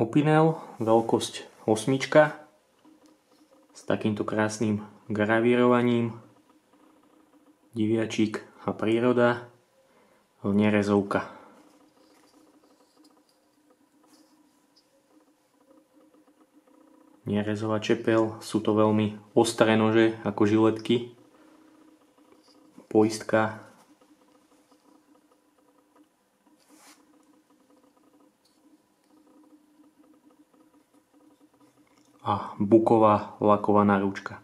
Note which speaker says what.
Speaker 1: Opinel, veľkosť osmička s takýmto krásnym gravírovaním. Diviačík a príroda, nerezovka. Nerezová čepel, sú to veľmi ostré nože ako žiletky. Poistka a buková lakovaná ručka.